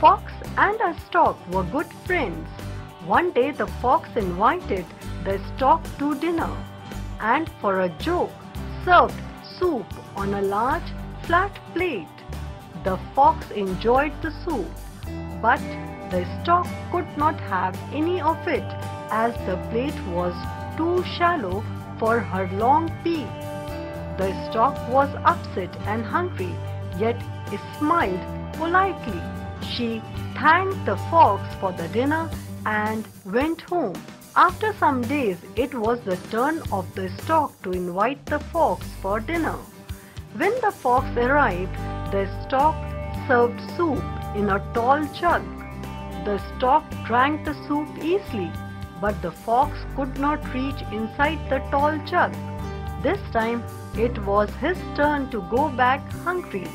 fox and a stork were good friends. One day the fox invited the stork to dinner and for a joke served soup on a large flat plate. The fox enjoyed the soup, but the stork could not have any of it as the plate was too shallow for her long beak. The stork was upset and hungry, yet smiled politely. She thanked the fox for the dinner and went home. After some days, it was the turn of the stork to invite the fox for dinner. When the fox arrived, the stork served soup in a tall jug. The stork drank the soup easily, but the fox could not reach inside the tall jug. This time it was his turn to go back hungry.